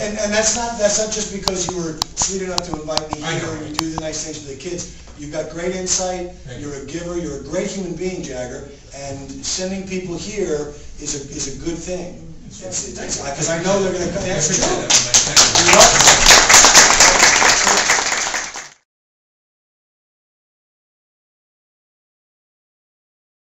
and, and, that's not, that's not just because you were sweet enough to invite me here and you do the nice things for the kids. You've got great insight, Thank you. you're a giver, you're a great human being, Jagger, and sending people here is a, is a good thing. It's, it's, because I know they're gonna, come. That's true.